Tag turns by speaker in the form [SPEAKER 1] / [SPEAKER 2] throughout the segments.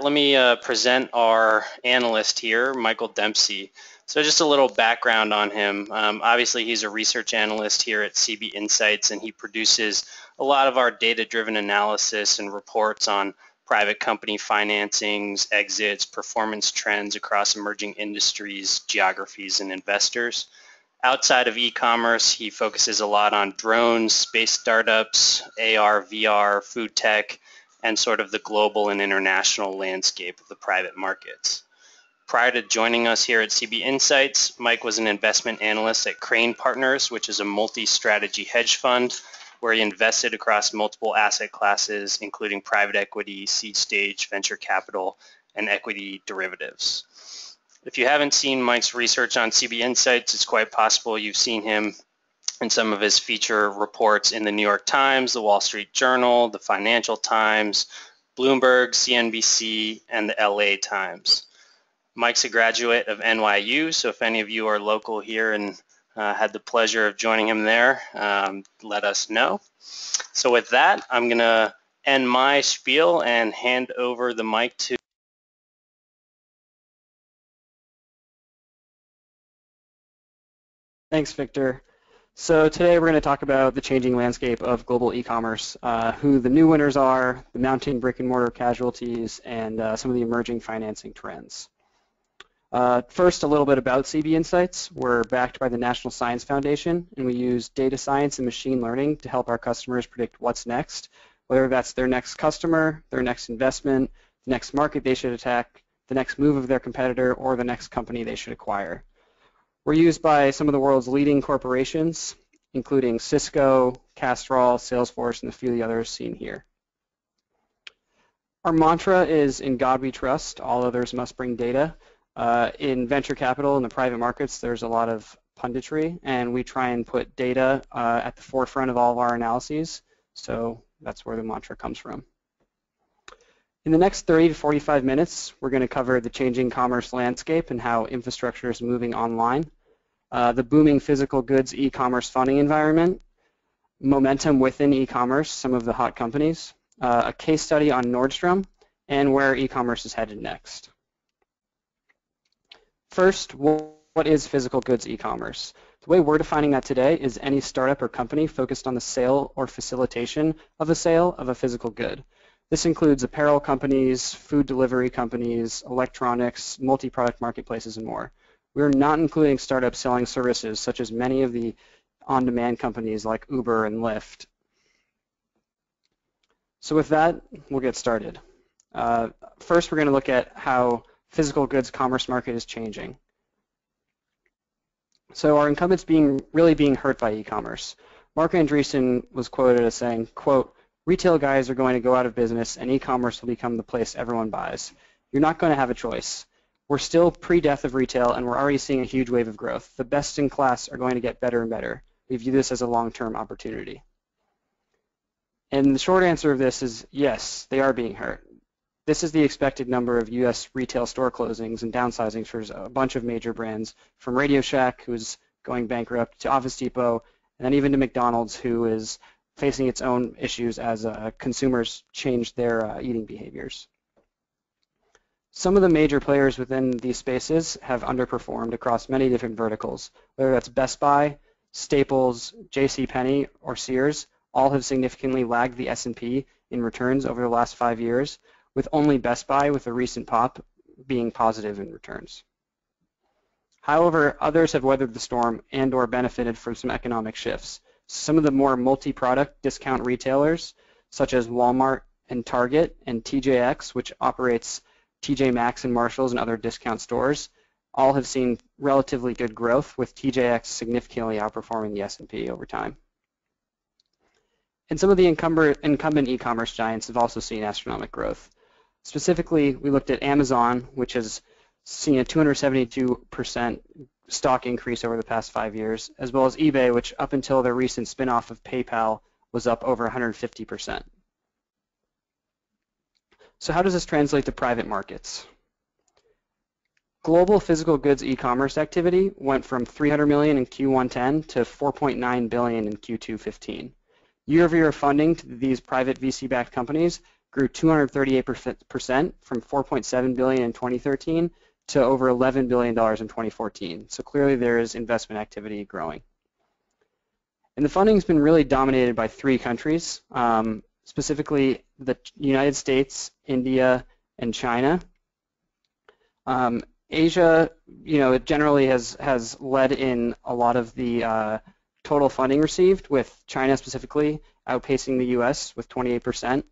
[SPEAKER 1] Let me uh, present our analyst here, Michael Dempsey. So just a little background on him. Um, obviously, he's a research analyst here at CB Insights, and he produces a lot of our data-driven analysis and reports on private company financings, exits, performance trends across emerging industries, geographies, and investors. Outside of e-commerce, he focuses a lot on drones, space startups, AR, VR, food tech, and sort of the global and international landscape of the private markets. Prior to joining us here at CB Insights, Mike was an investment analyst at Crane Partners, which is a multi-strategy hedge fund where he invested across multiple asset classes, including private equity, seed stage, venture capital, and equity derivatives. If you haven't seen Mike's research on CB Insights, it's quite possible you've seen him in some of his feature reports in the New York Times, the Wall Street Journal, the Financial Times, Bloomberg, CNBC, and the LA Times. Mike's a graduate of NYU, so if any of you are local here and uh, had the pleasure of joining him there. Um, let us know. So with that, I'm going to end my spiel and hand over the mic to
[SPEAKER 2] Thanks, Victor. So today we're going to talk about the changing landscape of global e-commerce, uh, who the new winners are, the mounting brick and mortar casualties, and uh, some of the emerging financing trends. Uh, first, a little bit about CB Insights. We're backed by the National Science Foundation, and we use data science and machine learning to help our customers predict what's next, whether that's their next customer, their next investment, the next market they should attack, the next move of their competitor, or the next company they should acquire. We're used by some of the world's leading corporations, including Cisco, Castrol, Salesforce, and a few of the others seen here. Our mantra is, in God we trust, all others must bring data. Uh, in venture capital in the private markets, there's a lot of punditry, and we try and put data uh, at the forefront of all of our analyses. So that's where the mantra comes from. In the next 30 to 45 minutes, we're going to cover the changing commerce landscape and how infrastructure is moving online, uh, the booming physical goods e-commerce funding environment, momentum within e-commerce, some of the hot companies, uh, a case study on Nordstrom, and where e-commerce is headed next. First, what is physical goods e-commerce? The way we're defining that today is any startup or company focused on the sale or facilitation of the sale of a physical good. This includes apparel companies, food delivery companies, electronics, multi-product marketplaces, and more. We're not including startups selling services such as many of the on-demand companies like Uber and Lyft. So with that, we'll get started. Uh, first, we're going to look at how physical goods commerce market is changing. So our incumbents being really being hurt by e-commerce. Marc Andreessen was quoted as saying, quote, retail guys are going to go out of business and e-commerce will become the place everyone buys. You're not going to have a choice. We're still pre-death of retail and we're already seeing a huge wave of growth. The best in class are going to get better and better. We view this as a long-term opportunity. And the short answer of this is yes, they are being hurt. This is the expected number of U.S. retail store closings and downsizings for a bunch of major brands, from Radio Shack, who's going bankrupt, to Office Depot, and then even to McDonald's, who is facing its own issues as uh, consumers change their uh, eating behaviors. Some of the major players within these spaces have underperformed across many different verticals, whether that's Best Buy, Staples, JCPenney, or Sears, all have significantly lagged the S&P in returns over the last five years, with only Best Buy with a recent pop being positive in returns. However, others have weathered the storm and or benefited from some economic shifts. Some of the more multi-product discount retailers, such as Walmart and Target and TJX, which operates TJ Maxx and Marshalls and other discount stores, all have seen relatively good growth, with TJX significantly outperforming the S&P over time. And some of the incumbent e-commerce giants have also seen astronomical growth. Specifically, we looked at Amazon, which has seen a 272% stock increase over the past five years, as well as eBay, which up until their recent spinoff of PayPal was up over 150%. So how does this translate to private markets? Global physical goods e-commerce activity went from 300 million in Q1 10 to 4.9 billion in Q2 15. Year-over-year funding to these private VC-backed companies grew 238% from 4.7 billion in 2013 to over 11 billion dollars in 2014. So clearly there is investment activity growing. And the funding has been really dominated by three countries, um, specifically the United States, India, and China. Um, Asia, you know, it generally has has led in a lot of the uh, total funding received, with China specifically outpacing the U.S. with 28%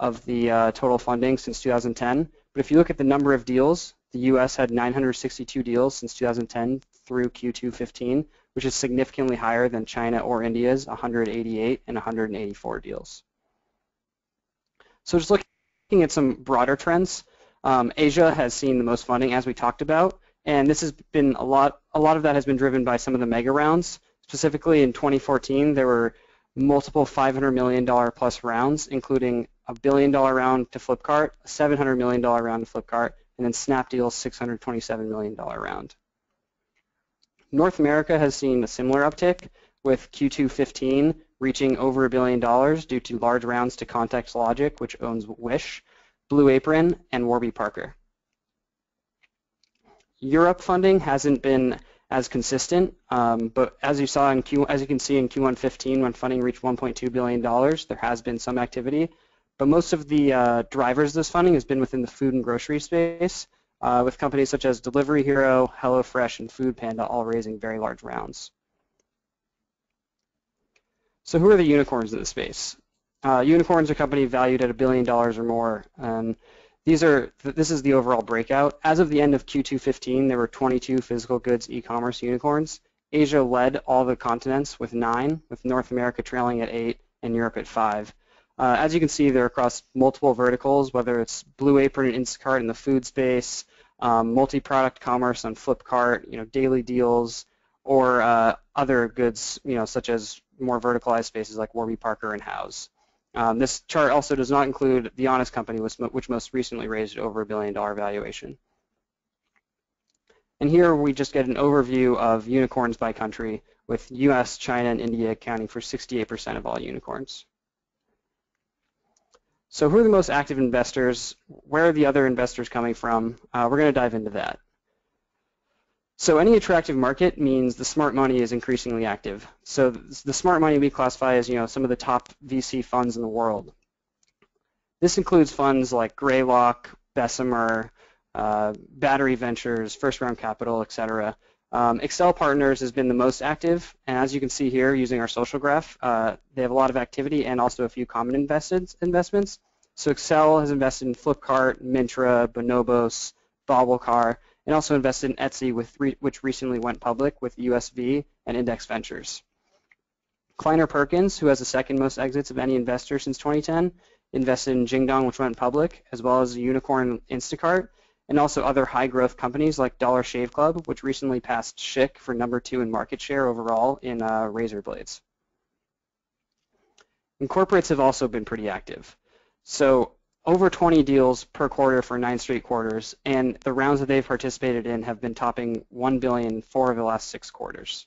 [SPEAKER 2] of the uh, total funding since 2010. But if you look at the number of deals, the U.S. had 962 deals since 2010 through Q2 15, which is significantly higher than China or India's 188 and 184 deals. So just looking at some broader trends, um, Asia has seen the most funding, as we talked about, and this has been a lot. A lot of that has been driven by some of the mega rounds. Specifically, in 2014, there were multiple 500 million dollar plus rounds, including a billion dollar round to Flipkart, a 700 million dollar round to Flipkart, and then Snapdeal's 627 million dollar round. North America has seen a similar uptick, with Q2 15 reaching over a billion dollars due to large rounds to Context Logic, which owns Wish, Blue Apron, and Warby Parker. Europe funding hasn't been as consistent, um, but as you saw in Q, as you can see in Q1 15, when funding reached 1.2 billion dollars, there has been some activity. But most of the uh, drivers of this funding has been within the food and grocery space, uh, with companies such as Delivery Hero, HelloFresh, and Foodpanda all raising very large rounds. So who are the unicorns in the space? Uh, unicorns are companies valued at a billion dollars or more. And these are this is the overall breakout. As of the end of Q2 15, there were 22 physical goods e-commerce unicorns. Asia led all the continents with nine, with North America trailing at eight and Europe at five. Uh, as you can see, they're across multiple verticals, whether it's Blue Apron and Instacart in the food space, um, multi-product commerce on Flipkart, you know, daily deals, or uh, other goods, you know, such as more verticalized spaces like Warby Parker and Houzz. Um, this chart also does not include the Honest Company, which most recently raised over a billion dollar valuation. And here we just get an overview of unicorns by country, with US, China, and India accounting for 68% of all unicorns. So who are the most active investors? Where are the other investors coming from? Uh, we're going to dive into that. So any attractive market means the smart money is increasingly active. So the smart money we classify as you know some of the top VC funds in the world. This includes funds like Greylock, Bessemer, uh, Battery Ventures, First Round Capital, etc. Um, Accel Partners has been the most active, and as you can see here, using our social graph, uh, they have a lot of activity and also a few common invested investments. So Accel has invested in Flipkart, Myntra, Bonobos, BlaBlaCar, and also invested in Etsy, re which recently went public with USV and Index Ventures. Kleiner Perkins, who has the second most exits of any investor since 2010, invested in Jingdong, which went public, as well as unicorn Instacart, and also other high-growth companies like Dollar Shave Club, which recently passed Schick for number two in market share overall in uh, razor blades. And corporates have also been pretty active. So over 20 deals per quarter for nine straight quarters, and the rounds that they've participated in have been topping 1 billion four of the last six quarters.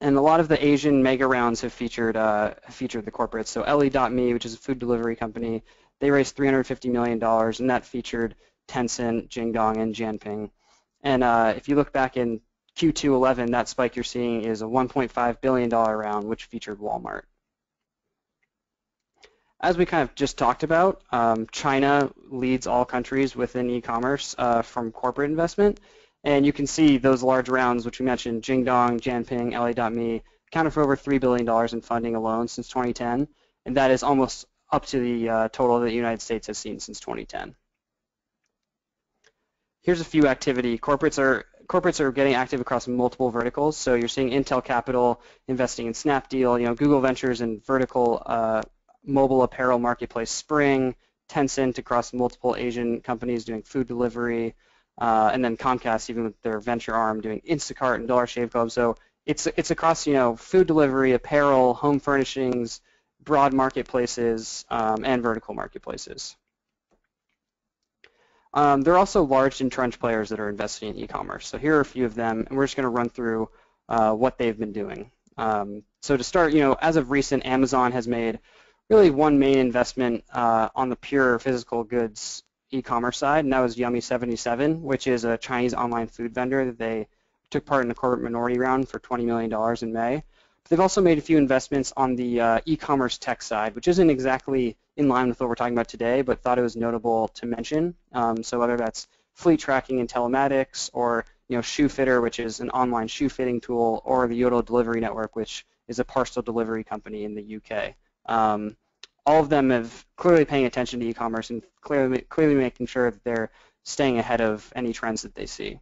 [SPEAKER 2] And a lot of the Asian mega rounds have featured uh, featured the corporates. So Ele.me, which is a food delivery company, they raised $350 million, and that featured Tencent, Jingdong, and Dianping. And uh, if you look back in Q2 11, that spike you're seeing is a $1.5 billion round, which featured Walmart. As we kind of just talked about, um, China leads all countries within e-commerce uh, from corporate investment. And you can see those large rounds, which we mentioned, Jingdong, Dianping, Ele.me, accounted for over $3 billion in funding alone since 2010. And that is almost up to the uh, total that the United States has seen since 2010. Here's a few activity. Corporates are corporates are getting active across multiple verticals. So you're seeing Intel Capital investing in Snapdeal, you know, Google Ventures in vertical uh, mobile apparel marketplace Spring, Tencent across multiple Asian companies doing food delivery, uh, and then Comcast even with their venture arm doing Instacart and Dollar Shave Club. So it's it's across you know food delivery, apparel, home furnishings, broad marketplaces, um, and vertical marketplaces. Um, there are also large entrenched players that are investing in e-commerce. So here are a few of them, and we're just going to run through uh, what they've been doing. Um, so to start, you know, as of recent, Amazon has made really one main investment uh, on the pure physical goods e-commerce side, and that was Yummy77, which is a Chinese online food vendor that they took part in a corporate minority round for $20 million in May. They've also made a few investments on the uh, e-commerce tech side, which isn't exactly in line with what we're talking about today, but thought it was notable to mention. Um, so whether that's fleet tracking and telematics, or you know, ShoeFitter, which is an online shoe fitting tool, or the Yodel Delivery Network, which is a parcel delivery company in the UK. Um, all of them have clearly paying attention to e-commerce and clearly clearly making sure that they're staying ahead of any trends that they see.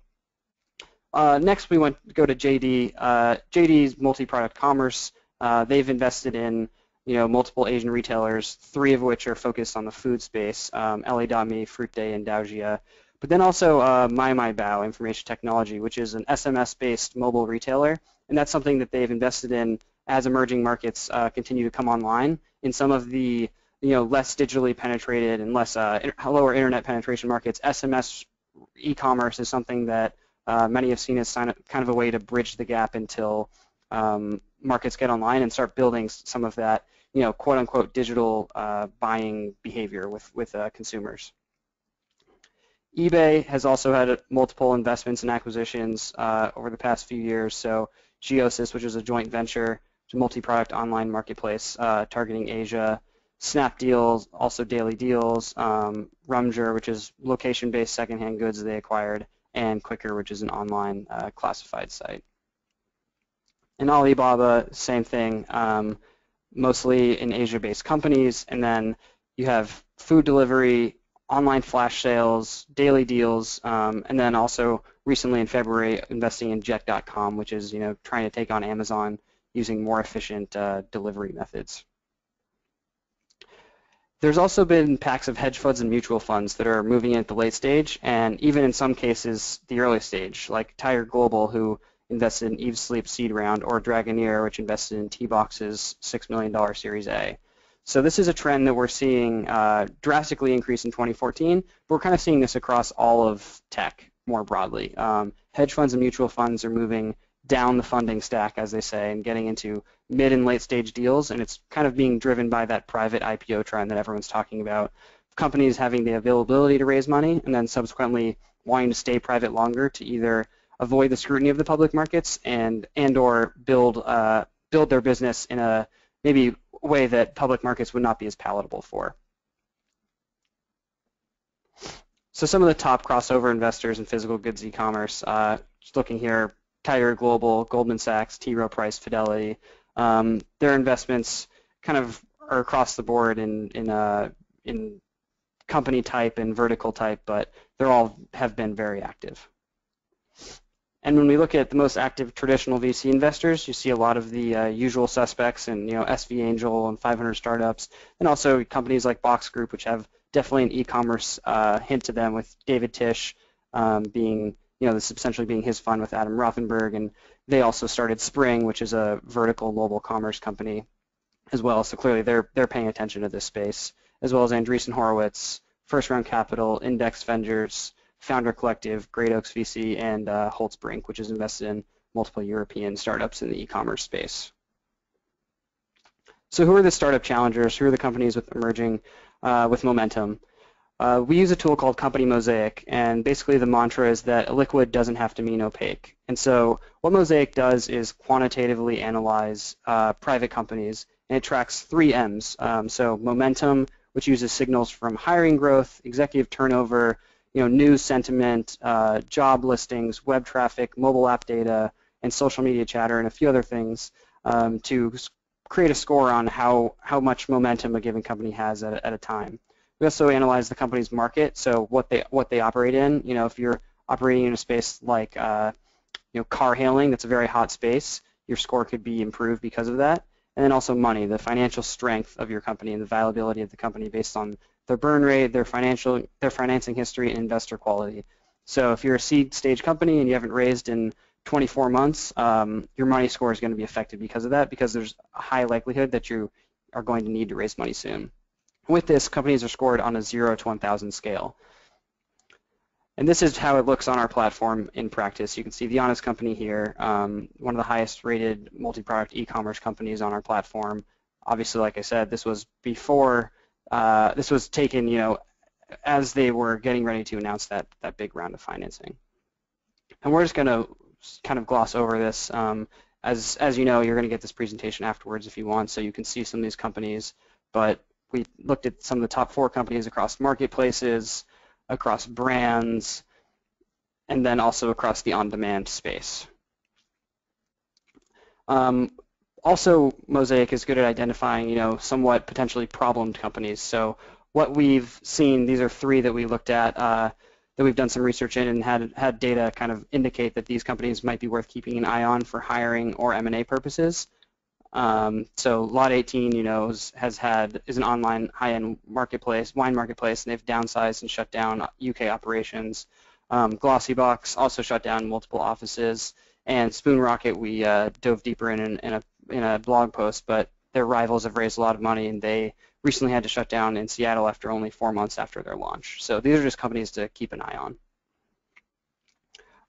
[SPEAKER 2] Uh, next, we want to go to JD. Uh, JD's multi-product commerce. Uh, they've invested in you know multiple Asian retailers, three of which are focused on the food space: um, Ele.me, Fruit Day, and Daojia. But then also uh, MaiMaiBao Information Technology, which is an SMS-based mobile retailer, and that's something that they've invested in as emerging markets uh, continue to come online. In some of the you know less digitally penetrated and less uh, lower internet penetration markets, SMS e-commerce is something that uh, many have seen as kind of a way to bridge the gap until um, markets get online and start building some of that, you know, quote unquote digital uh, buying behavior with with uh, consumers. eBay has also had multiple investments and acquisitions uh, over the past few years. So Giosis, which is a joint venture, a multi-product online marketplace uh, targeting Asia. Snapdeals, also Daily Deals, um, Rumgr, which is location-based secondhand goods they acquired, and Quikr, which is an online uh, classified site. In Alibaba, same thing, um, mostly in Asia-based companies, and then you have food delivery, online flash sales, daily deals, um, and then also recently in February investing in Jet.com, which is you know trying to take on Amazon using more efficient uh, delivery methods. There's also been packs of hedge funds and mutual funds that are moving in at the late stage, and even in some cases, the early stage, like Tiger Global, who invested in Eve Sleep seed round, or Dragoneer, which invested in T-Box's $6 million Series A. So this is a trend that we're seeing uh, drastically increase in 2014, but we're kind of seeing this across all of tech more broadly. Um, hedge funds and mutual funds are moving down the funding stack, as they say, and getting into mid and late stage deals, and it's kind of being driven by that private IPO trend that everyone's talking about. Companies having the availability to raise money and then subsequently wanting to stay private longer to either avoid the scrutiny of the public markets and and or build uh, build their business in a maybe way that public markets would not be as palatable for. So some of the top crossover investors in physical goods e-commerce, uh, just looking here, Tiger Global, Goldman Sachs, T. Rowe Price, Fidelity. Um, their investments kind of are across the board in in uh, in company type and vertical type, but they're all have been very active. And when we look at the most active traditional VC investors, you see a lot of the uh, usual suspects and you know SV Angel and 500 startups, and also companies like Box Group, which have definitely an e-commerce uh, hint to them, with David Tisch um, being you know, this essentially being his fund with Adam Rothenberg, and they also started Spring, which is a vertical mobile commerce company as well. So clearly they're they're paying attention to this space, as well as Andreessen Horowitz, First Round Capital, Index Ventures, Founder Collective, Great Oaks VC, and uh, Holtzbrinck, which is invested in multiple European startups in the e-commerce space. So who are the startup challengers? Who are the companies with emerging uh, with momentum? Uh, we use a tool called Company Mosaic, and basically the mantra is that liquid doesn't have to mean opaque. And so what Mosaic does is quantitatively analyze uh, private companies, and it tracks three M's. Um, so momentum, which uses signals from hiring growth, executive turnover, you know, news sentiment, uh, job listings, web traffic, mobile app data, and social media chatter, and a few other things um, to create a score on how, how much momentum a given company has at, at a time. We also analyze the company's market, so what they what they operate in. You know, if you're operating in a space like uh, you know car hailing, that's a very hot space. Your score could be improved because of that. And then also money, the financial strength of your company and the viability of the company based on their burn rate, their financial, their financing history, and investor quality. So if you're a seed stage company and you haven't raised in 24 months, um, your money score is going to be affected because of that, because there's a high likelihood that you are going to need to raise money soon. With this, companies are scored on a 0 to 1,000 scale. And this is how it looks on our platform in practice. You can see the Honest Company here, um, one of the highest rated multi-product e-commerce companies on our platform. obviously, like I said, this was before, uh, this was taken, you know, as they were getting ready to announce that, that big round of financing. And we're just going to kind of gloss over this. Um, as, as you know, you're going to get this presentation afterwards if you want, so you can see some of these companies. But we looked at some of the top four companies across marketplaces, across brands, and then also across the on-demand space. Um, also, Mosaic is good at identifying, you know, somewhat potentially problemed companies. So what we've seen, these are three that we looked at uh, that we've done some research in and had had data kind of indicate that these companies might be worth keeping an eye on for hiring or M&A purposes. Um, so Lot 18, you know, is, has had is an online high-end marketplace, wine marketplace, and they've downsized and shut down UK operations. Um, Glossybox also shut down multiple offices, and Spoon Rocket we uh, dove deeper in, in in a in a blog post, but their rivals have raised a lot of money, and they recently had to shut down in Seattle after only four months after their launch. So these are just companies to keep an eye on.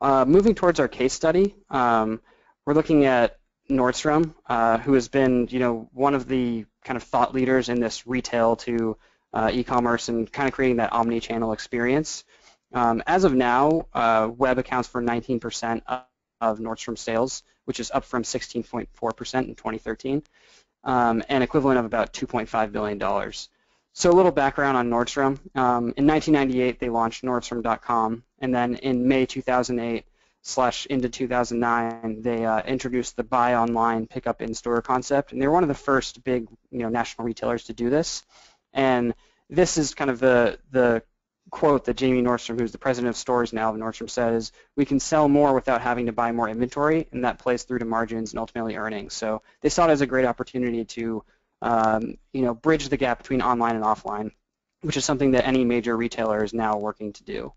[SPEAKER 2] Uh, moving towards our case study, um, we're looking at Nordstrom, uh, who has been, you know, one of the kind of thought leaders in this retail to uh, e-commerce and kind of creating that omni-channel experience. Um, as of now, uh, web accounts for 19% of, of Nordstrom sales, which is up from 16.4% in 2013, um, and equivalent of about $2.5 billion. So a little background on Nordstrom. Um, in 1998, they launched Nordstrom.com, and then in May 2008, slash into 2009, they uh, introduced the buy online, pick up in store concept, and they were one of the first big, you know, national retailers to do this. And this is kind of the the quote that Jamie Nordstrom, who's the president of stores now Nordstrom, says: "We can sell more without having to buy more inventory, and that plays through to margins and ultimately earnings." So they saw it as a great opportunity to, um, you know, bridge the gap between online and offline, which is something that any major retailer is now working to do.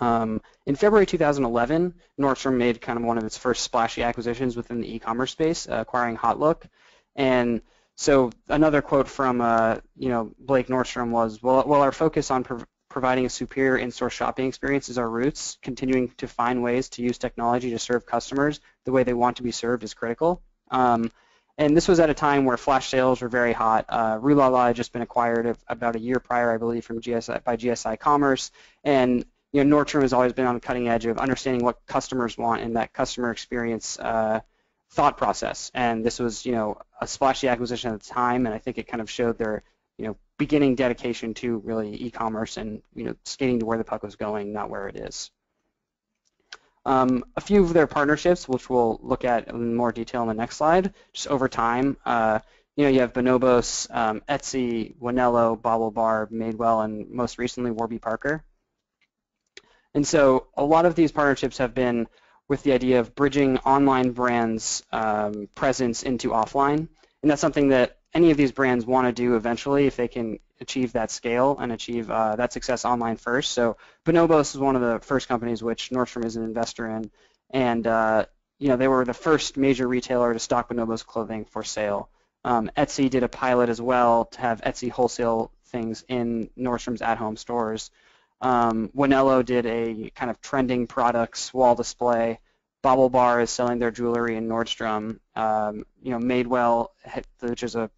[SPEAKER 2] Um, in February 2011, Nordstrom made kind of one of its first splashy acquisitions within the e-commerce space, uh, acquiring HauteLook. And so another quote from uh, you know Blake Nordstrom was, "Well, our focus on prov providing a superior in-store shopping experience is our roots. Continuing to find ways to use technology to serve customers the way they want to be served is critical." Um, and this was at a time where flash sales were very hot. Uh, Rue La La had just been acquired about a year prior, I believe, from GSI by GSI Commerce, and you know, Nordstrom has always been on the cutting edge of understanding what customers want and that customer experience uh, thought process. And this was, you know, a splashy acquisition at the time, and I think it kind of showed their, you know, beginning dedication to really e-commerce and, you know, skating to where the puck was going, not where it is. Um, a few of their partnerships, which we'll look at in more detail in the next slide, just over time. Uh, you know, you have Bonobos, um, Etsy, Wanelo, BaubleBar, Madewell, and most recently Warby Parker. And so a lot of these partnerships have been with the idea of bridging online brands' um, presence into offline. And that's something that any of these brands want to do eventually if they can achieve that scale and achieve uh, that success online first. So Bonobos is one of the first companies which Nordstrom is an investor in. And uh, you know, they were the first major retailer to stock Bonobos clothing for sale. Um, Etsy did a pilot as well to have Etsy wholesale things in Nordstrom's at-home stores. Um, Wanelo did a kind of trending products wall display. BaubleBar is selling their jewelry in Nordstrom. Um, you know, Madewell, which is a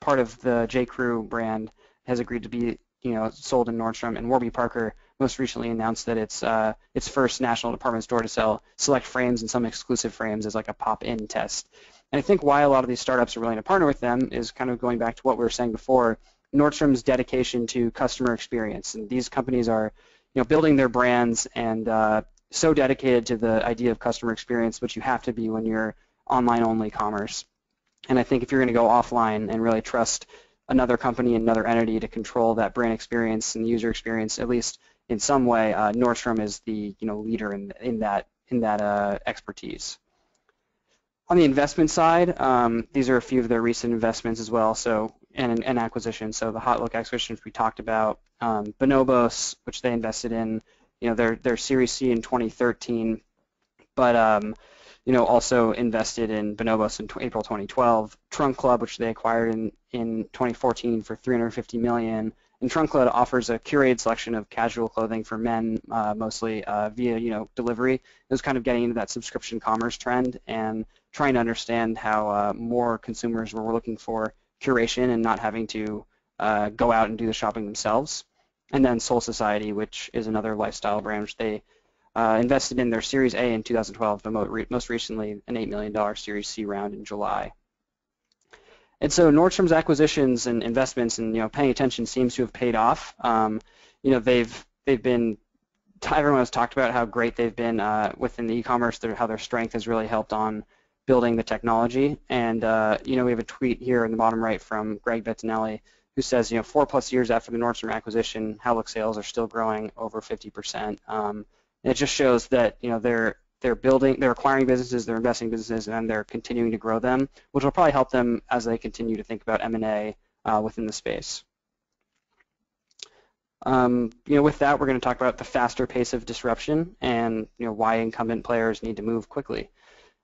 [SPEAKER 2] part of the J. Crew brand, has agreed to be you know sold in Nordstrom. And Warby Parker most recently announced that it's uh, its first national department store to sell select frames and some exclusive frames as like a pop-in test. And I think why a lot of these startups are willing to partner with them is kind of going back to what we were saying before Nordstrom's dedication to customer experience. And these companies are, you know, building their brands and uh, so dedicated to the idea of customer experience, which you have to be when you're online-only commerce. And I think if you're going to go offline and really trust another company, another entity to control that brand experience and user experience, at least in some way, uh, Nordstrom is the you know leader in in that in that uh, expertise. On the investment side, um, these are a few of their recent investments as well. So and, and acquisition. So the HauteLook acquisitions we talked about, um, Bonobos, which they invested in, you know, their their Series C in 2013, but um, you know also invested in Bonobos in April 2012. Trunk Club, which they acquired in in 2014 for 350 million, And Trunk Club offers a curated selection of casual clothing for men, uh, mostly uh, via you know delivery. It was kind of getting into that subscription commerce trend and trying to understand how uh, more consumers were looking for curation and not having to uh, go out and do the shopping themselves. And then Sole Society, which is another lifestyle brand, which they uh, invested in their Series A in 2012, but most recently an $8 million Series C round in July. And so Nordstrom's acquisitions and investments and you know paying attention seems to have paid off. Um, you know they've they've been everyone has talked about how great they've been uh, within the e-commerce, how their strength has really helped on building the technology. And uh, you know we have a tweet here in the bottom right from Greg Bettinelli who says you know four plus years after the Nordstrom acquisition, HauteLook sales are still growing over 50%. Um, and it just shows that you know they're they're building, they're acquiring businesses, they're investing businesses, and they're continuing to grow them, which will probably help them as they continue to think about M&A uh, within the space. Um, you know, with that, we're going to talk about the faster pace of disruption and you know why incumbent players need to move quickly.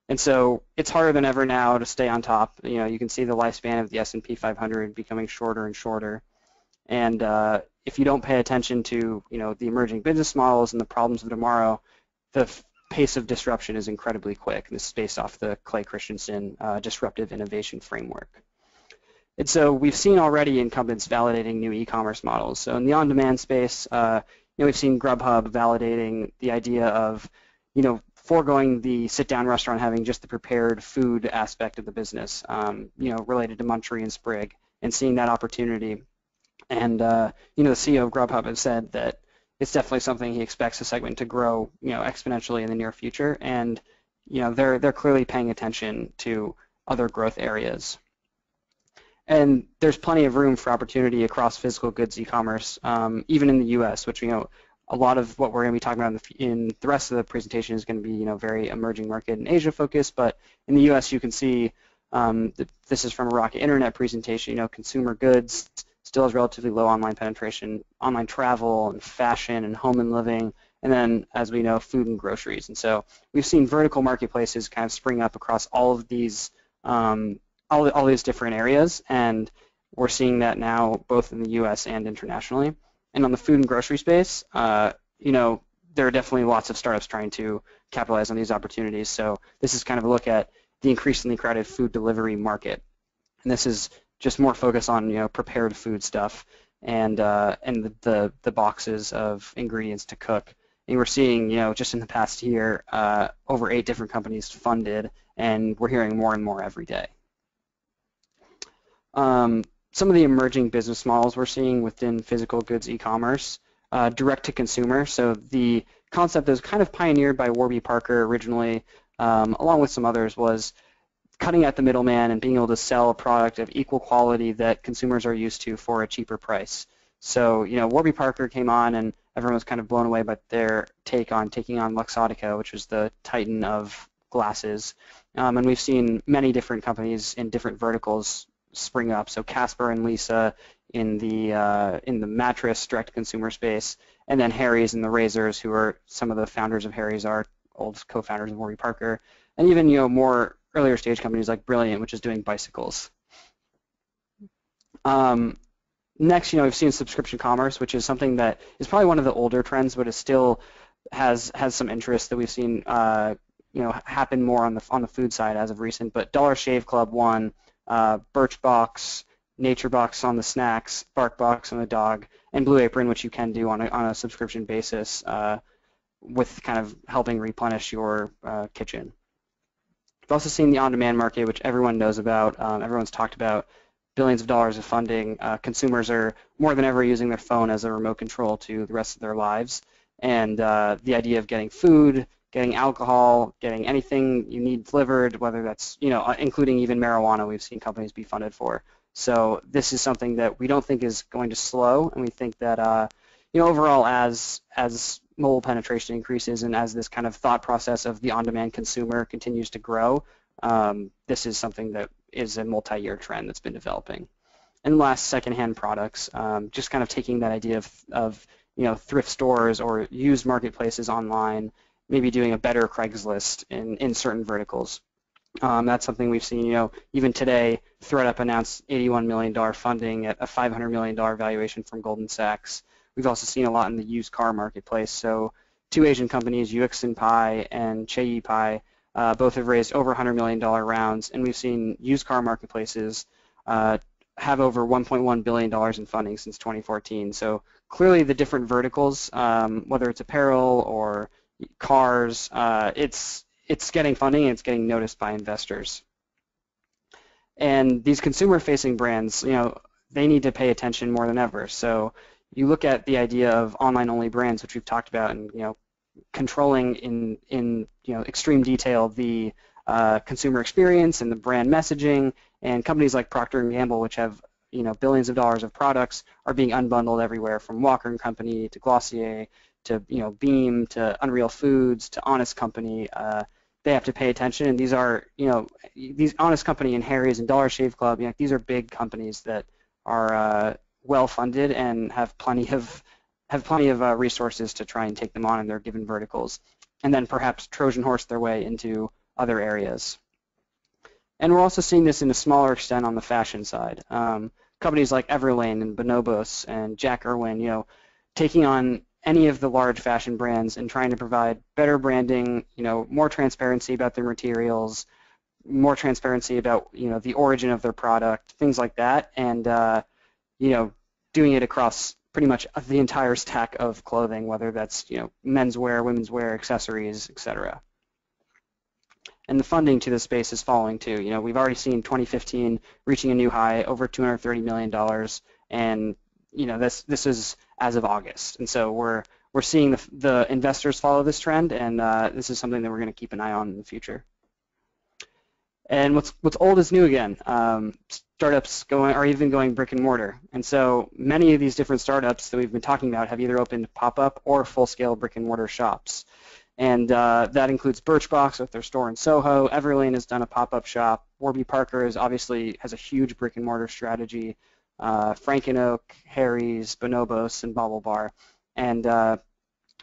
[SPEAKER 2] And so it's harder than ever now to stay on top. You know, you can see the lifespan of the S&P 500 becoming shorter and shorter. And uh, if you don't pay attention to you know the emerging business models and the problems of tomorrow, the pace of disruption is incredibly quick. This is based off the Clay Christensen uh, disruptive innovation framework. And so we've seen already incumbents validating new e-commerce models. So in the on-demand space, uh, you know, we've seen Grubhub validating the idea of, you know, foregoing the sit-down restaurant having just the prepared food aspect of the business, um, you know, related to Munchery and Sprig, and seeing that opportunity. And uh, you know, the CEO of Grubhub has said that it's definitely something he expects the segment to grow, you know, exponentially in the near future. And you know, they're they're clearly paying attention to other growth areas. And there's plenty of room for opportunity across physical goods e-commerce, um, even in the U.S., which you know a lot of what we're going to be talking about in the, in the rest of the presentation is going to be you know very emerging market and Asia focused. But in the U.S., you can see um, this is from a Rocket Internet presentation. You know, consumer goods still has relatively low online penetration, online travel and fashion and home and living, and then, as we know, food and groceries. And so we've seen vertical marketplaces kind of spring up across all of these, um, all, all these different areas, and we're seeing that now both in the U.S. and internationally. And on the food and grocery space, uh, you know, there are definitely lots of startups trying to capitalize on these opportunities. So this is kind of a look at the increasingly crowded food delivery market. And this is just more focus on you know prepared food stuff and uh, and the, the, the boxes of ingredients to cook. And we're seeing you know just in the past year uh, over eight different companies funded, and we're hearing more and more every day. Um, some of the emerging business models we're seeing within physical goods e-commerce, uh, direct to consumer. So the concept that was kind of pioneered by Warby Parker originally, um, along with some others, was cutting out the middleman and being able to sell a product of equal quality that consumers are used to for a cheaper price. So, you know, Warby Parker came on and everyone was kind of blown away by their take on taking on Luxottica, which was the titan of glasses. Um, and we've seen many different companies in different verticals spring up. So Casper and Leesa in the uh, in the mattress direct consumer space, and then Harry's and the razors, who are some of the founders of Harry's are old co-founders of Warby Parker, and even you know more earlier stage companies like Brilliant, which is doing bicycles. Um, next, you know, we've seen subscription commerce, which is something that is probably one of the older trends, but it still has has some interest that we've seen, uh, you know, happen more on the on the food side as of recent. But Dollar Shave Club one, uh, Birchbox, Nature Box on the snacks, BarkBox on the dog, and Blue Apron, which you can do on a on a subscription basis, uh, with kind of helping replenish your uh, kitchen. We've also seen the on-demand market, which everyone knows about. Um, everyone's talked about billions of dollars of funding. Uh, consumers are more than ever using their phone as a remote control to the rest of their lives. And uh, the idea of getting food, getting alcohol, getting anything you need delivered, whether that's, you know, uh, including even marijuana, we've seen companies be funded for. So this is something that we don't think is going to slow, and we think that, uh, you know, overall as as mobile penetration increases and as this kind of thought process of the on-demand consumer continues to grow, um, this is something that is a multi-year trend that's been developing. And last, secondhand products, um, just kind of taking that idea of, of you know thrift stores or used marketplaces online, maybe doing a better Craigslist in, in certain verticals. Um, that's something we've seen, you know, even today, ThredUp announced $81 million funding at a $500 million valuation from Goldman Sachs. We've also seen a lot in the used car marketplace. So two Asian companies, Yuexin and Cheiyi uh, both have raised over $100 million rounds, and we've seen used car marketplaces uh, have over $1.1 billion in funding since 2014. So clearly the different verticals, um, whether it's apparel or cars, uh, it's it's getting funding it's getting noticed by investors. And these consumer-facing brands, you know, they need to pay attention more than ever. So you look at the idea of online-only brands, which we've talked about, and you know, controlling in in you know extreme detail the uh, consumer experience and the brand messaging, and companies like Procter and Gamble, which have you know billions of dollars of products, are being unbundled everywhere from Walker and Company to Glossier to you know Beam to Unreal Foods to Honest Company. Uh, they have to pay attention, and these are you know these Honest Company and Harry's and Dollar Shave Club. You know, these are big companies that are uh, well funded and have plenty of have plenty of uh, resources to try and take them on in their given verticals, and then perhaps Trojan horse their way into other areas. And we're also seeing this in a smaller extent on the fashion side. Um, companies like Everlane and Bonobos and Jack Erwin, you know, taking on any of the large fashion brands and trying to provide better branding, you know, more transparency about their materials, more transparency about, you know, the origin of their product, things like that, and, uh, you know, doing it across pretty much the entire stack of clothing, whether that's, you know, menswear, women's wear, accessories, etc. And the funding to this space is following too. You know, we've already seen 2015 reaching a new high, over 230 million dollars, and you know, this this is as of August, and so we're we're seeing the, the investors follow this trend, and uh, this is something that we're going to keep an eye on in the future. And what's what's old is new again. Um, startups going are even going brick and mortar, and so many of these different startups that we've been talking about have either opened pop-up or full-scale brick and mortar shops, and uh, that includes Birchbox with their store in Soho. Everlane has done a pop-up shop. Warby Parker is obviously has a huge brick and mortar strategy uh, Oak, Harry's, Bonobos, and BaubleBar. And uh,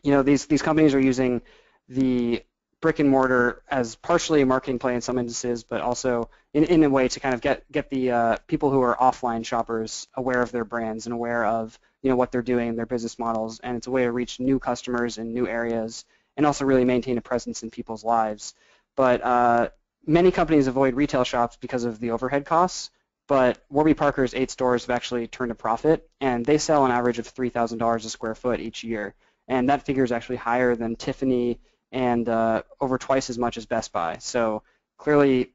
[SPEAKER 2] you know these these companies are using the brick and mortar as partially a marketing play in some instances, but also in, in a way to kind of get get the uh, people who are offline shoppers aware of their brands and aware of you know what they're doing, their business models, and it's a way to reach new customers in new areas and also really maintain a presence in people's lives. But uh, many companies avoid retail shops because of the overhead costs but Warby Parker's eight stores have actually turned a profit, and they sell an average of $3,000 a square foot each year. And that figure is actually higher than Tiffany and uh, over twice as much as Best Buy. So clearly,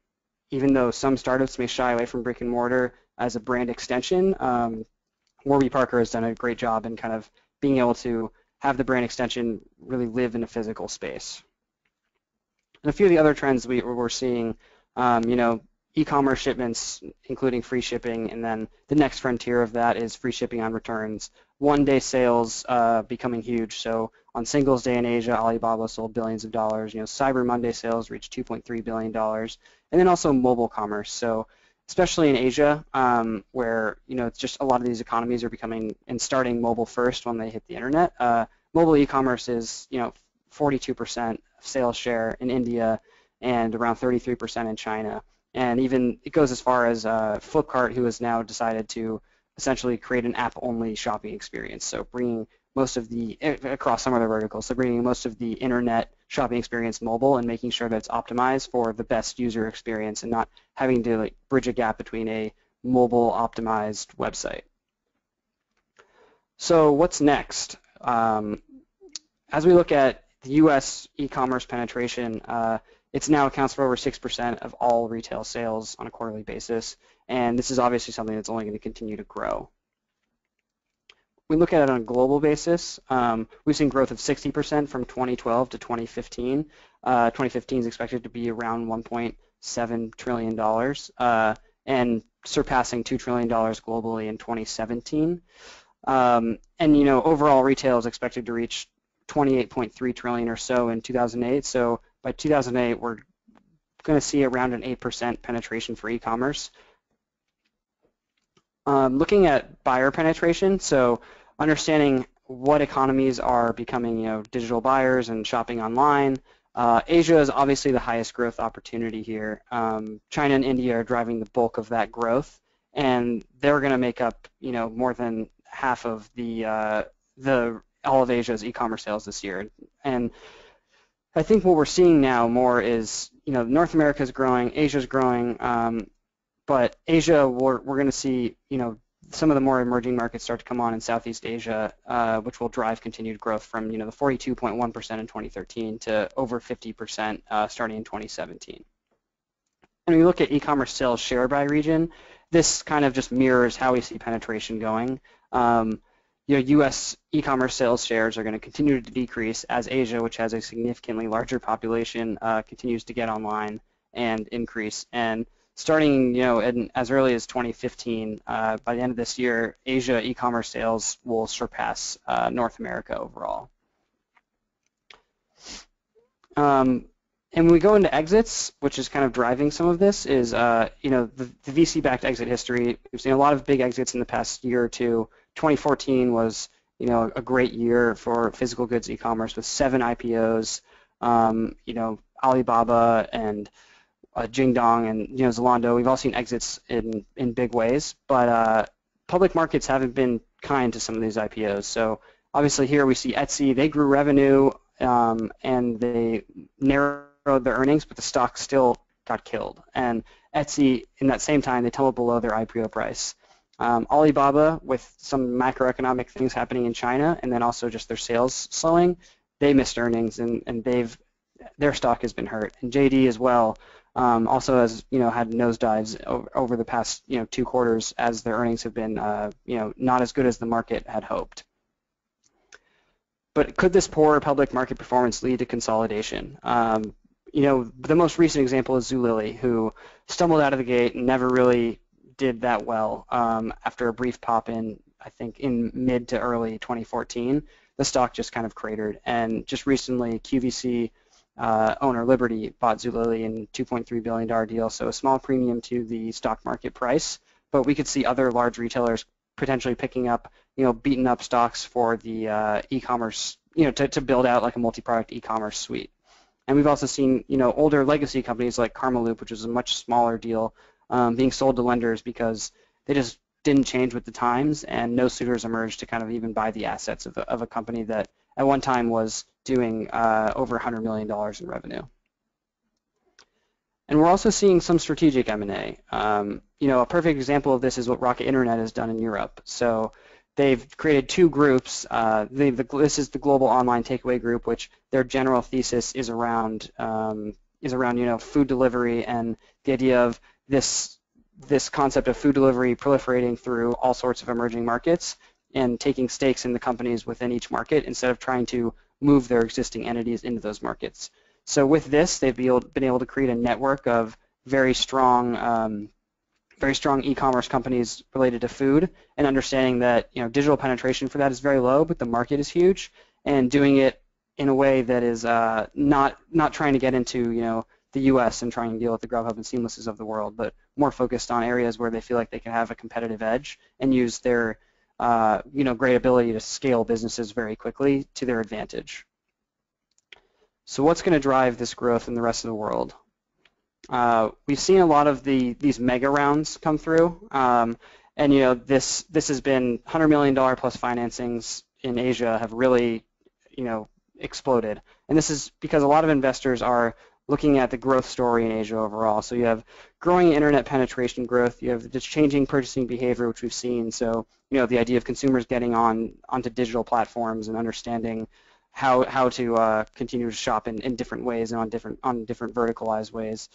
[SPEAKER 2] even though some startups may shy away from brick and mortar as a brand extension, um, Warby Parker has done a great job in kind of being able to have the brand extension really live in a physical space. And a few of the other trends we, we're seeing, um, you know, e-commerce shipments, including free shipping, and then the next frontier of that is free shipping on returns. One-day sales uh, becoming huge. So on Singles Day in Asia, Alibaba sold billions of dollars. You know, Cyber Monday sales reached 2.3 billion dollars, and then also mobile commerce. So especially in Asia, um, where you know it's just a lot of these economies are becoming and starting mobile first when they hit the internet. Uh, mobile e-commerce is you know 42% sales share in India and around 33% in China. And even it goes as far as uh, Flipkart, who has now decided to essentially create an app-only shopping experience. So bringing most of the across some other verticals, so bringing most of the internet shopping experience mobile and making sure that it's optimized for the best user experience and not having to like bridge a gap between a mobile optimized website. So what's next? Um, as we look at the U.S. e-commerce penetration, uh, it now accounts for over 6% of all retail sales on a quarterly basis, and this is obviously something that's only going to continue to grow. We look at it on a global basis. Um, we've seen growth of 60% from 2012 to 2015. Uh, 2015 is expected to be around 1.7 trillion dollars, uh, and surpassing 2 trillion dollars globally in 2017. Um, and you know, overall retail is expected to reach 28.3 trillion or so in 2008. So by 2008, we're going to see around an 8% penetration for e-commerce. Um, looking at buyer penetration, so understanding what economies are becoming, you know, digital buyers and shopping online, Uh, Asia is obviously the highest growth opportunity here. Um, China and India are driving the bulk of that growth, and they're going to make up, you know, more than half of the uh, the all of Asia's e-commerce sales this year. And I think what we're seeing now more is, you know, North America is growing, Asia is growing, um, but Asia we're, we're going to see, you know, some of the more emerging markets start to come on in Southeast Asia, uh, which will drive continued growth from you know the 42.1% in 2013 to over 50% uh, starting in 2017. And when we look at e-commerce sales share by region, this kind of just mirrors how we see penetration going. Um, U.S. e-commerce sales shares are going to continue to decrease as Asia, which has a significantly larger population, uh, continues to get online and increase. And starting, you know, in, as early as 2015, uh, by the end of this year, Asia e-commerce sales will surpass uh, North America overall. Um, and when we go into exits, which is kind of driving some of this, is uh, you know the, the VC-backed exit history. We've seen a lot of big exits in the past year or two. 2014 was you know a great year for physical goods e-commerce with seven IPOs. Um, you know Alibaba and uh, Jingdong and you know Zalando. We've all seen exits in in big ways, but uh, public markets haven't been kind to some of these IPOs. So obviously here we see Etsy. They grew revenue um, and they narrowed their earnings, but the stock still got killed. And Etsy, in that same time, they tumbled below their IPO price. Um, Alibaba, with some macroeconomic things happening in China, and then also just their sales slowing, they missed earnings, and, and they've their stock has been hurt. And JD as well, um, also has you know had nosedives over, over, the past you know two quarters as their earnings have been uh, you know not as good as the market had hoped. But could this poor public market performance lead to consolidation? Um, you know, the most recent example is Zulily, who stumbled out of the gate and never really did that well um, after a brief pop in, I think, in mid to early 2014. The stock just kind of cratered. And just recently, QVC uh, owner Liberty bought Zulily in a $2.3 billion deal, so a small premium to the stock market price. But we could see other large retailers potentially picking up, you know, beaten up stocks for the uh, e-commerce, you know, to, to build out like a multi-product e-commerce suite. And we've also seen, you know, older legacy companies like Karmaloop, which is a much smaller deal, um, being sold to lenders because they just didn't change with the times, and no suitors emerged to kind of even buy the assets of a, of a company that at one time was doing uh, over $100 million in revenue. And we're also seeing some strategic M&A. Um, you know, a perfect example of this is what Rocket Internet has done in Europe. So they've created two groups. Uh, the, this is the Global Online Takeaway Group, which their general thesis is around um, is around you know food delivery and the idea of this this concept of food delivery proliferating through all sorts of emerging markets and taking stakes in the companies within each market instead of trying to move their existing entities into those markets. So with this, they've been able to create a network of very strong, um, very strong e-commerce companies related to food, and understanding that you know digital penetration for that is very low, but the market is huge, and doing it in a way that is uh, not not trying to get into you know the U.S. and trying to deal with the Grubhub and Seamlesses of the world, but more focused on areas where they feel like they can have a competitive edge and use their uh, you know, great ability to scale businesses very quickly to their advantage. So what's going to drive this growth in the rest of the world? Uh, we've seen a lot of the these mega rounds come through, um, and you know this this has been 100 million dollar plus financings in Asia have really you know exploded, and this is because a lot of investors are looking at the growth story in Asia overall. So you have growing internet penetration growth, you have just changing purchasing behavior, which we've seen. So you know the idea of consumers getting on onto digital platforms and understanding how how to uh, continue to shop in, in different ways and on different on different verticalized ways.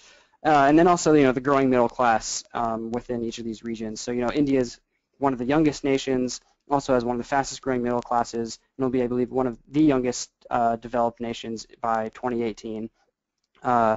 [SPEAKER 2] Uh, and then also you know the growing middle class um, within each of these regions. So you know India is one of the youngest nations, also has one of the fastest growing middle classes, and will be I believe one of the youngest uh, developed nations by 2018. Uh,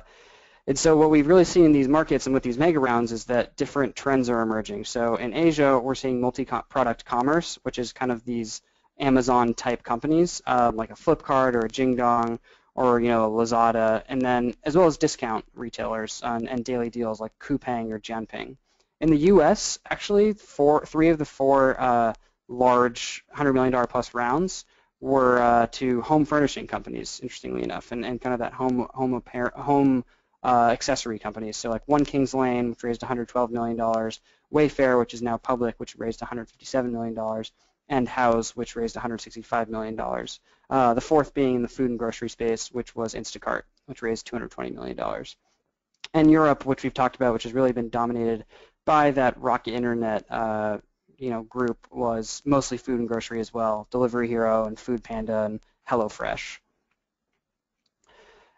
[SPEAKER 2] and so what we've really seen in these markets and with these mega rounds is that different trends are emerging. So in Asia, we're seeing multi-product commerce, which is kind of these Amazon-type companies, um, like a Flipkart or a Jingdong or you know Lazada, and then as well as discount retailers and, and daily deals like Coupang or Dianping. In the U.S., actually, four, three of the four uh, large $100 million plus rounds were uh, to home furnishing companies, interestingly enough, and, and kind of that home home apparent, home uh, accessory companies. So like One Kings Lane, which raised 112 million dollars, Wayfair, which is now public, which raised 157 million dollars, and Houzz, which raised 165 million dollars. Uh, the fourth being in the food and grocery space, which was Instacart, which raised 220 million dollars. And Europe, which we've talked about, which has really been dominated by that rocket internet uh, you know group was mostly food and grocery as well, Delivery Hero and Food Panda and HelloFresh.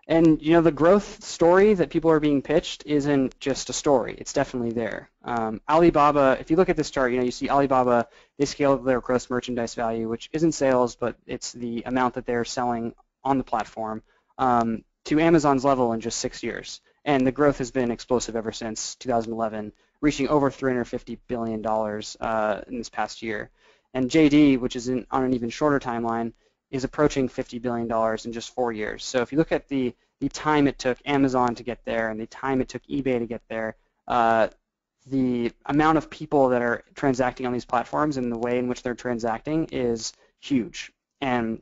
[SPEAKER 2] And you know the growth story that people are being pitched isn't just a story; it's definitely there. Um, Alibaba, if you look at this chart, you know you see Alibaba they scaled their gross merchandise value, which isn't sales, but it's the amount that they're selling on the platform, um, to Amazon's level in just six years. And the growth has been explosive ever since 2011 reaching over $350 billion uh, in this past year. And JD, which is in, on an even shorter timeline, is approaching $50 billion in just four years. So if you look at the, the time it took Amazon to get there and the time it took eBay to get there, uh, the amount of people that are transacting on these platforms and the way in which they're transacting is huge. And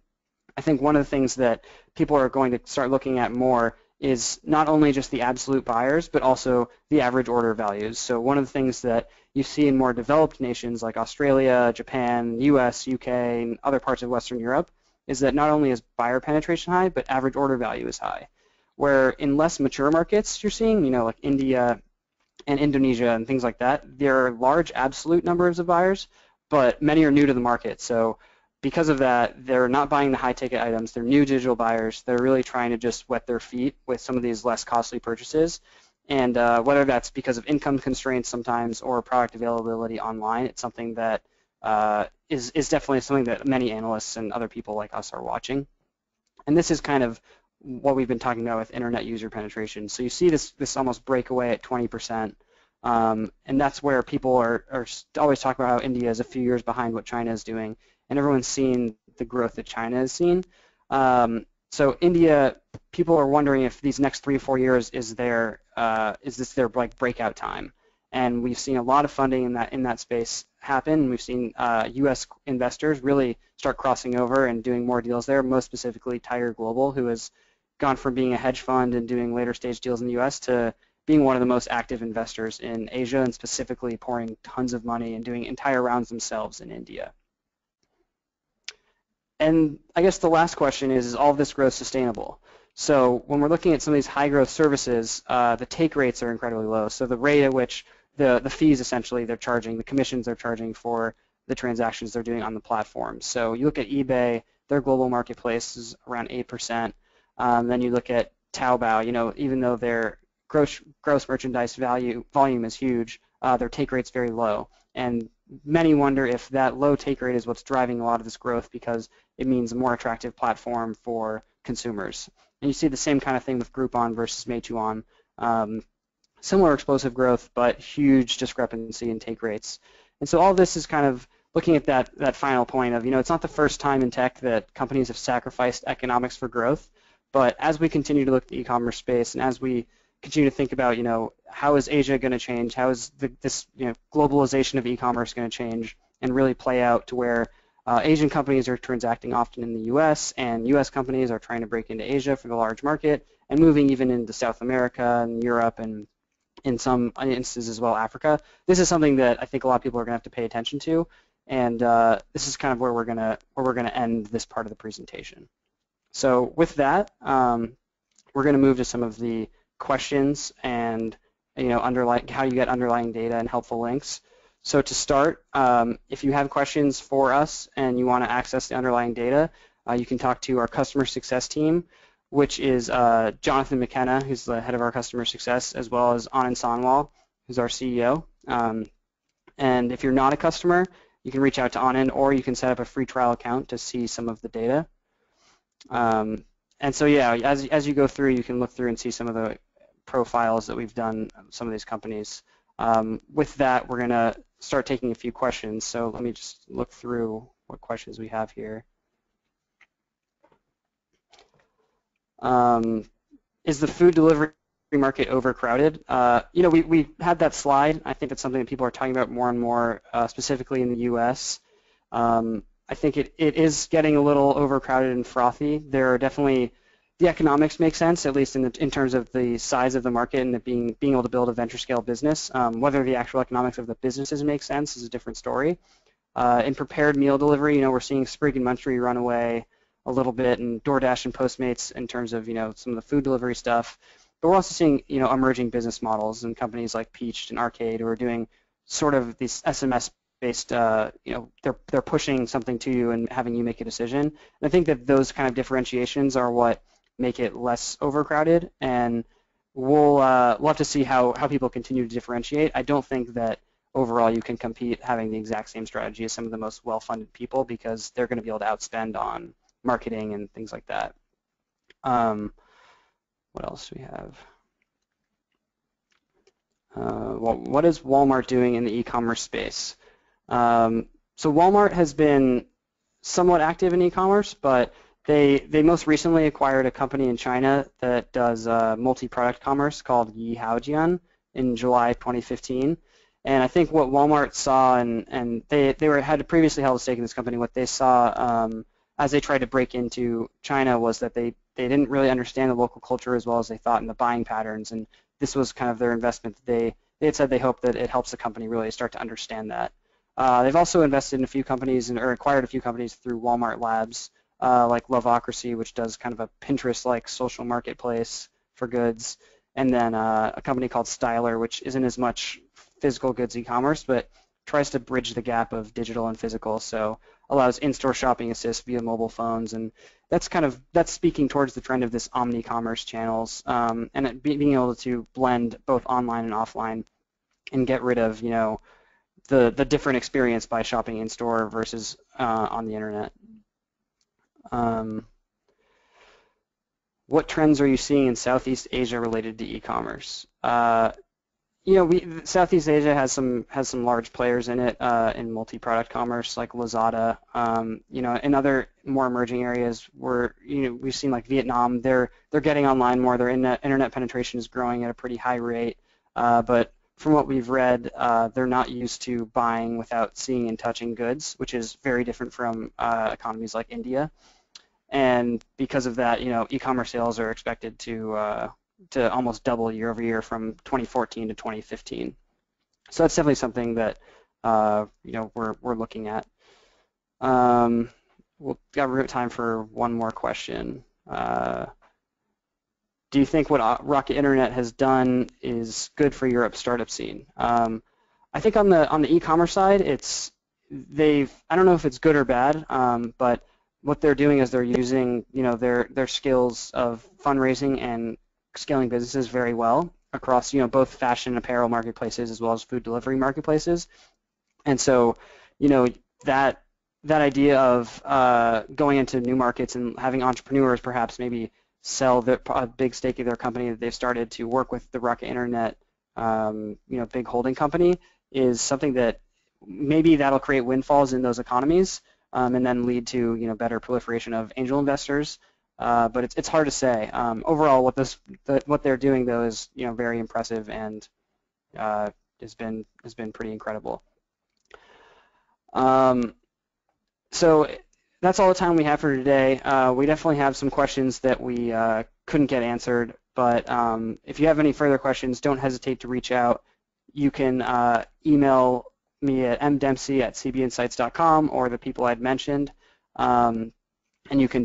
[SPEAKER 2] I think one of the things that people are going to start looking at more is not only just the absolute buyers, but also the average order values. So one of the things that you see in more developed nations like Australia, Japan, US, UK, and other parts of Western Europe is that not only is buyer penetration high, but average order value is high. Where in less mature markets you're seeing, you know, like India and Indonesia and things like that, there are large absolute numbers of buyers, but many are new to the market. So because of that, they're not buying the high-ticket items. They're new digital buyers. They're really trying to just wet their feet with some of these less costly purchases. And uh, whether that's because of income constraints sometimes or product availability online, it's something that uh, is is definitely something that many analysts and other people like us are watching. And this is kind of what we've been talking about with internet user penetration. So you see this this almost breakaway at 20%. Um, and that's where people are, are always talking about how India is a few years behind what China is doing and everyone's seen the growth that China has seen. Um, so India, people are wondering if these next three or four years is their uh, is this their like breakout time? And we've seen a lot of funding in that in that space happen. We've seen uh, U.S. investors really start crossing over and doing more deals there. Most specifically, Tiger Global, who has gone from being a hedge fund and doing later stage deals in the U.S. to being one of the most active investors in Asia and specifically pouring tons of money and doing entire rounds themselves in India. And I guess the last question is, is all this growth sustainable? So when we're looking at some of these high growth services, uh, the take rates are incredibly low. So the rate at which the, the fees essentially they're charging, the commissions they're charging for the transactions they're doing on the platform. So you look at eBay, their global marketplace is around 8%. Um, then you look at Taobao, you know, even though their gross, gross merchandise value volume is huge, uh, their take rate's very low. And many wonder if that low take rate is what's driving a lot of this growth because it means a more attractive platform for consumers. And you see the same kind of thing with Groupon versus Meituan. Um, similar explosive growth, but huge discrepancy in take rates. And so all this is kind of looking at that, that final point of, you know, it's not the first time in tech that companies have sacrificed economics for growth, but as we continue to look at the e-commerce space and as we continue to think about, you know, how is Asia going to change? How is the, this, you know, globalization of e-commerce going to change and really play out to where uh, Asian companies are transacting often in the U.S. and U.S. companies are trying to break into Asia for the large market and moving even into South America and Europe and in some instances as well Africa. This is something that I think a lot of people are going to have to pay attention to, and uh, this is kind of where we're going to where we're going to end this part of the presentation. So with that, um, we're going to move to some of the questions and you know underlying how you get underlying data and helpful links. So to start, um, if you have questions for us and you want to access the underlying data, uh, you can talk to our customer success team, which is uh, Jonathan McKenna, who's the head of our customer success, as well as Anand Sanwal, who's our CEO. Um, and if you're not a customer, you can reach out to Anand, or you can set up a free trial account to see some of the data. Um, and so yeah, as, as you go through, you can look through and see some of the profiles that we've done, some of these companies. Um, with that, we're going to start taking a few questions. So let me just look through what questions we have here. Um, is the food delivery market overcrowded? Uh, you know, we, we had that slide. I think it's something that people are talking about more and more, uh, specifically in the U.S. Um, I think it, it is getting a little overcrowded and frothy. There are definitely the economics make sense, at least in, the, in terms of the size of the market and being being able to build a venture scale business. Um, whether the actual economics of the businesses make sense is a different story. Uh, in prepared meal delivery, you know, we're seeing Sprig and Munchery run away a little bit, and DoorDash and Postmates in terms of you know some of the food delivery stuff. But we're also seeing you know emerging business models and companies like Peach and Arcade who are doing sort of these SMS based, uh, you know, they're they're pushing something to you and having you make a decision. And I think that those kind of differentiations are what make it less overcrowded, and we'll uh, we'll have to see how how people continue to differentiate. I don't think that overall you can compete having the exact same strategy as some of the most well-funded people because they're going to be able to outspend on marketing and things like that. Um, what else do we have? Uh, well, what is Walmart doing in the e-commerce space? Um, so Walmart has been somewhat active in e-commerce, but they they most recently acquired a company in China that does uh, multi-product commerce called Yihaodian in July 2015. And I think what Walmart saw, and, and they, they were had previously held a stake in this company, what they saw um, as they tried to break into China was that they, they didn't really understand the local culture as well as they thought in the buying patterns. And this was kind of their investment. They, they had said they hoped that it helps the company really start to understand that. Uh, they've also invested in a few companies and, or acquired a few companies through Walmart Labs, uh, like Luvocracy, which does kind of a Pinterest-like social marketplace for goods, and then uh, a company called Stylr, which isn't as much physical goods e-commerce, but tries to bridge the gap of digital and physical. So allows in-store shopping assist via mobile phones, and that's kind of that's speaking towards the trend of this omni-commerce channels um, and being able to blend both online and offline and get rid of you know the, the different experience by shopping in store versus uh, on the internet. Um, what trends are you seeing in Southeast Asia related to e-commerce? Uh, you know, we, Southeast Asia has some has some large players in it uh, in multi-product commerce, like Lazada. Um, you know, in other more emerging areas, where you know we've seen like Vietnam, they're they're getting online more. Their internet, internet penetration is growing at a pretty high rate, uh, but from what we've read, uh, they're not used to buying without seeing and touching goods, which is very different from uh, economies like India. And because of that, you know, e-commerce sales are expected to uh, to almost double year over year from 2014 to 2015. So that's definitely something that uh, you know we're we're looking at. Um, we've got time for one more question. Uh, do you think what uh, Rocket Internet has done is good for Europe's startup scene? Um, I think on the on the e-commerce side, it's they've I don't know if it's good or bad, um, but what they're doing is they're using you know their their skills of fundraising and scaling businesses very well across you know both fashion and apparel marketplaces as well as food delivery marketplaces, and so you know that that idea of uh, going into new markets and having entrepreneurs perhaps maybe sell the, a big stake of their company that they've started to work with the Rocket Internet, um, you know, big holding company is something that maybe that'll create windfalls in those economies um, and then lead to you know better proliferation of angel investors. Uh, but it's it's hard to say. Um, overall, what this the, what they're doing though is you know very impressive and uh, has been has been pretty incredible. Um, so that's all the time we have for today. Uh, we definitely have some questions that we uh, couldn't get answered, but um, if you have any further questions, don't hesitate to reach out. You can uh, email me at mdempsey at cbinsights.com or the people I'd mentioned, um, and you can